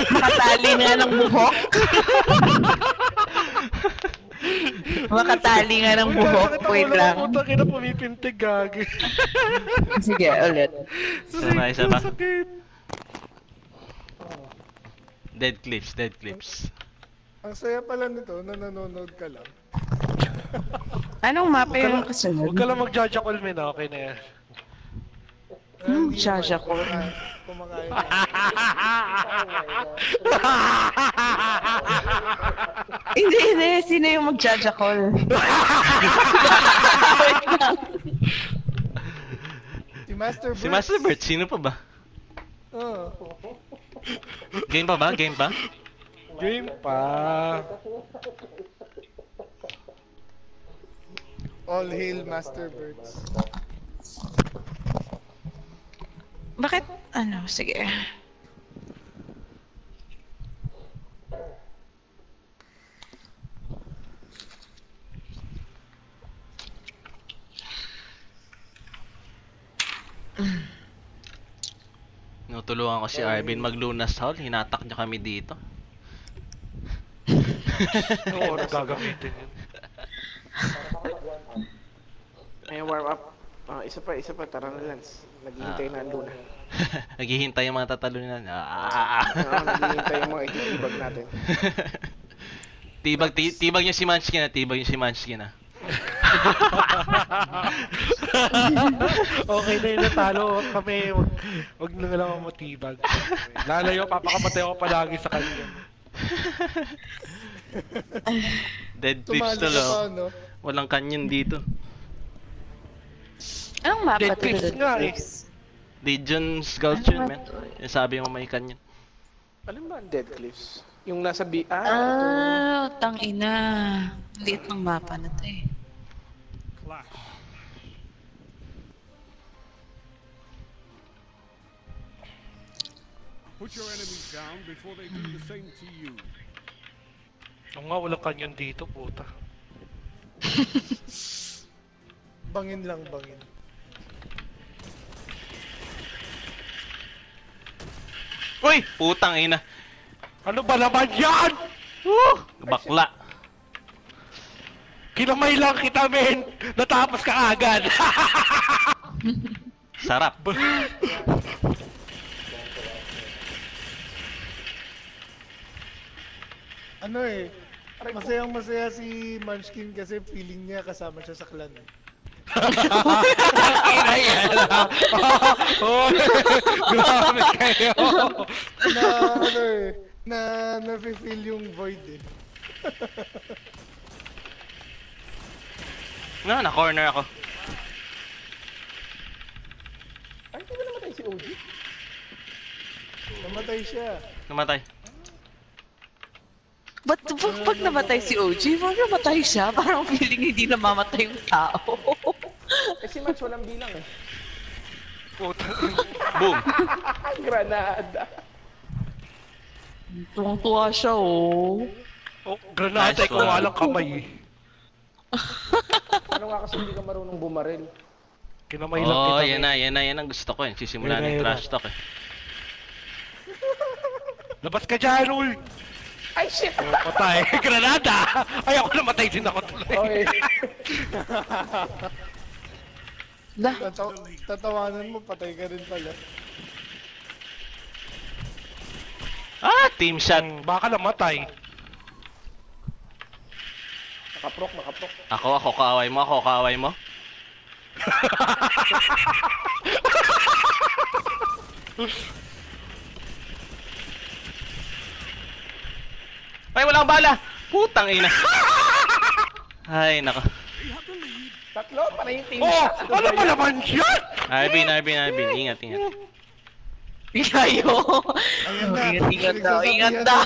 Makatali nga ng buhok. Makatali nga ng buhok. Wait lang. Puta kita pumipintig gagi. Sige, ulit. Isa pa, isa pa. Dead clips, dead clips. Ang saya pala nito na nanonood ka lang. Anong mapa yung lang- kasunod? Huwag ka lang mag-jajakol, men. Okay na yan. Hmm, Hindi Jaja Hindi, hindi. Sino yung magjajakol? Si Master Si Master Bert, sino pa ba? Oh. Game pa ba? Game pa? Game pa. All hail Master Birds. Bakit? Ano? Sige. Tinutulungan ko si Arvin maglunas haul. Hinatak niya kami dito. Oo, nagagamitin yun. May warm up. Ah, isa pa, isa pa. Tara na, Lance. Naghihintay Ah. na ang luna. Naghihintay yung mga tatalunan. Ah, Oo, naghihintay yung mga ititibag natin. tibag, ti- tibag niyo si Munchkin na, tibag niyo si Munchkin na. okay na yun, natalo kami. Wag, wag na lang ako matibag. Lalayo, papakamatay ako palagi sa kanya. Dead ka pa, lo. no? Walang kanyon dito. Anong mapa Dead to? clips Dead nga eh. clips? Legion's Gulch yun, man. Yung sabi mo may kanyon. Alam ba ang Dead Cliffs? Yung nasa B... Ah, Ah, tang ina. Liit ng mapa na to eh. Put your enemies down before they do the same to you. Oo nga, walang kanyon dito, puta. Bangin lang, bangin. Uy! Putang ina. Ano ba naman yan? Woo! Bakla. Kinamay lang kita, men! Natapos ka agad! Sarap. Ano eh, masayang masaya si Munchkin kasi feeling niya kasama siya sa clan. eh. Ina yan! oh, grabe kayo! Na ano eh, na nafe-feel yung void eh. Na, na-corner ako. Ay, di ba namatay si OG? Namatay siya. Namatay. Ba't pag, pag namatay si OG, pag namatay siya, parang feeling hindi namamatay yung tao. Eh, si Max walang bilang eh. Puta. Boom. Granada. Tuwang-tuwa siya, oh. Oh, granada, Nice ikaw walang kamay eh. Ano nga kasi hindi ka marunong bumaril? Kinamay lang kita. oh, yan men. na, yan na, yan ang gusto ko eh. Sisimula Yan na, ng yan trash na. talk eh. Labas ka dyan, uy! Ay, shit! Oh, patay. Granada! Ay, ako namatay din ako tuloy. Okay. Lah, Tataw tatawanan mo, patay ka rin pala. Ah, team shot. Baka namatay. Nakaprok, nakaprok. Ako, ako kaaway mo, ako kaaway mo. Ay, walang bala! Putang ina. Ay, nako. Tatlo, para yung team Oh! Ano ba naman yan? Arvin, Arvin, Arvin. Ingat, ingat. Kayo. Ayun na, Ingat, ingat daw. Ingat daw.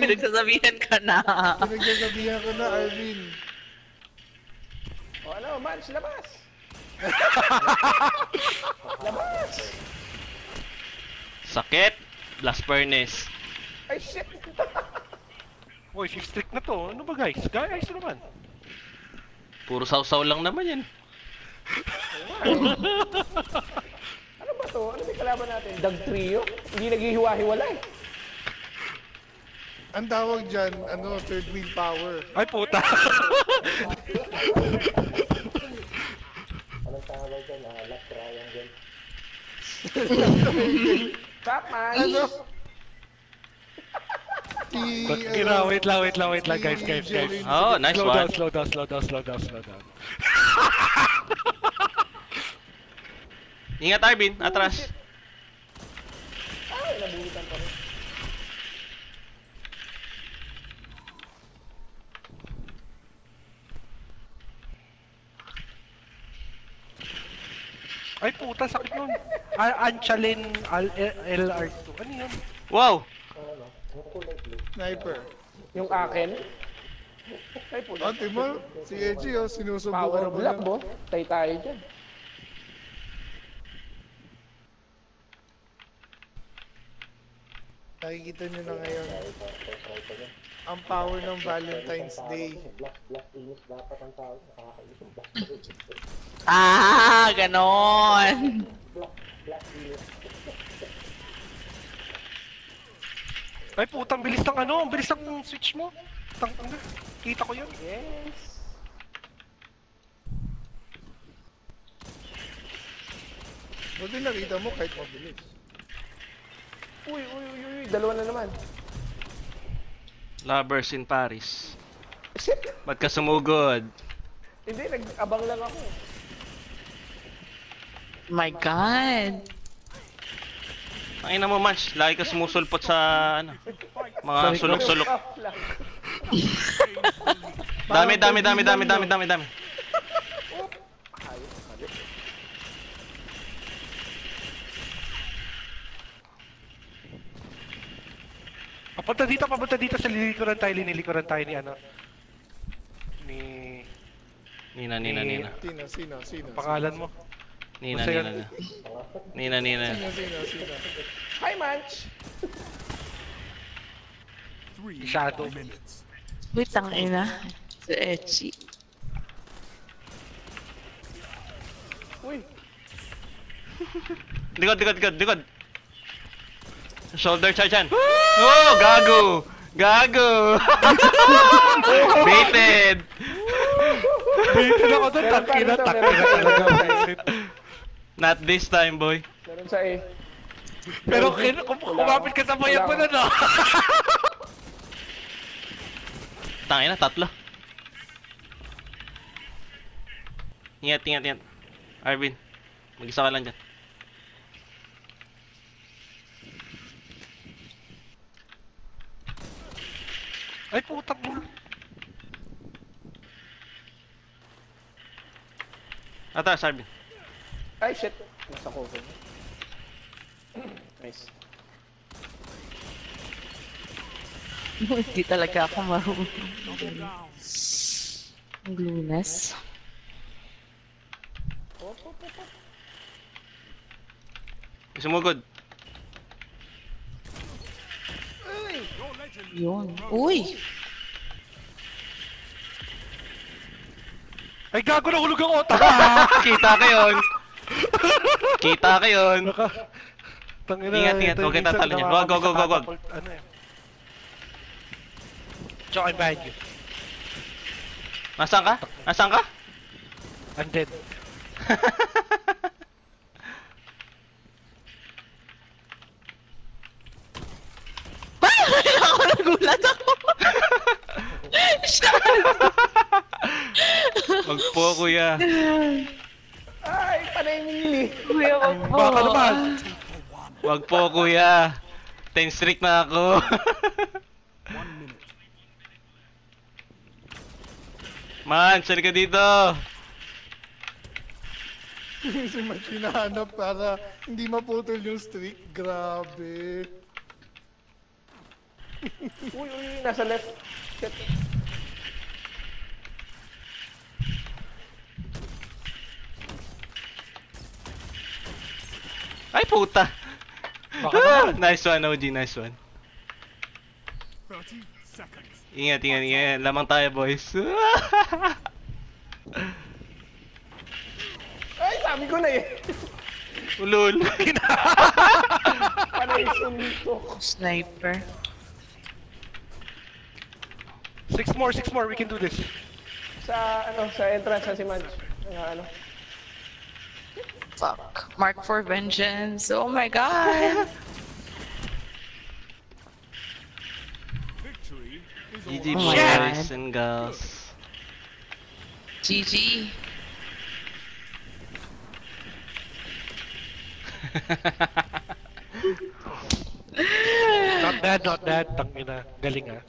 Pinagsasabihan ka na. Pinagsasabihan ko na, Arvin. O ano, Mans, labas! labas! Sakit. Blast furnace. Ay, shit! Uy, si strict na to. Ano ba guys? Guys, ano naman? Puro sausaw lang naman yan. Ano ba to? Ano may kalaban natin? Dag trio? Hindi naghihiwa-hiwalay. Ang tawag dyan, ano, third wheel power. Ay puta. Stop, man! Ano? Si, Ba't ano, kina, wait lang, wait lang, wait lang guys, guys, guys. Oh, nice slow one. down, slow down, slow down, slow down, slow down. Ingat Arvin, atras. Ay, nabulitan pa rin. Ay puta, sakit nun. An Anchalin Al LR2. Ano yun? Wow! Sniper. Yung akin. Ay, po. Oh, Timor, si Edgy, oh, sinusubukan Power mo block, yan. bo. Tay tayo dyan. Nakikita nyo na ngayon. Ang power ng Valentine's Day. Ah, ganon. Ay putang bilis ng ano, ang bilis ng switch mo. Tang tang Kita ko yun. Yes. Buti nakita mo kahit mabilis. Uy, uy, uy, uy. Dalawa na naman. Lovers in Paris. Shit! Ba't ka sumugod? Hindi, nag-abang lang ako. My God. Ang ina mo, Manch. Lagi ka sumusulpot sa, ano, mga sulok-sulok. Dami, dami, dami, dami, dami, dami, dami. Papunta dito, papunta dito sa lilikuran tayo, linilikuran tayo ni ano. Ni... Nina, Nina, Nina. Sino, sino, sino? Pangalan mo. Nina, Nina. Nina. Nina, Nina. Sino, sino, sino? Hi, Manch! Three Shadow. minutes. Wait, ang ina. Si Echi. Uy! Likod, likod, likod, likod. Shoulder charge yan. Oh, gago! Gago! Baited! Baited ako doon, takina, takina talaga. Not this time, boy. Meron sa A. Pero kin- kum- kumapit ka sa bayag mo na, no? Tangina, tatlo. Ingat, ingat, ingat. Arvin, mag-isa ka lang dyan. Ay, putang mo. Atras, Arvin. Ay, shit! Nasa cover niya. Nice. Hindi talaga ako marunong. Ang lunas. Sumugod. Yun. Uy! Ay, gago na hulog ang otak. Kita ka yun. Kita ka yun. Naka... Tangina, Ingat, ingat, huwag kang tatalo niyan. Wag, wag, wag, wag, wag. Ano eh. Tsaka I'm behind you. Nasaan ka? Nasaan ka? I'm dead. ako nagulat ako. Shut Wag po, kuya. Ay, panay nili! Kuya, wag po. Baka naman. Wag po, kuya. Ten streak na ako. Man, sali ka dito. si Mark hinahanap para hindi maputol yung streak. Grabe. Uy, uy, uy, nasa left. Shit. Ay, puta. Naman. nice one, OG. Nice one. 30 seconds. Ingat, ingat, ingat. Lamang tayo, boys. Ay, sabi ko na eh! Ulul. Panay suntok. Sniper. Six more, six more, we can do this. Sa, ano, sa entrance sa si Manch. Ah, ano. Fuck. Mark for vengeance. Oh my god. Victory is all GG Oh boys and girls. GG. Not bad, not bad. Tangina. Galing ah.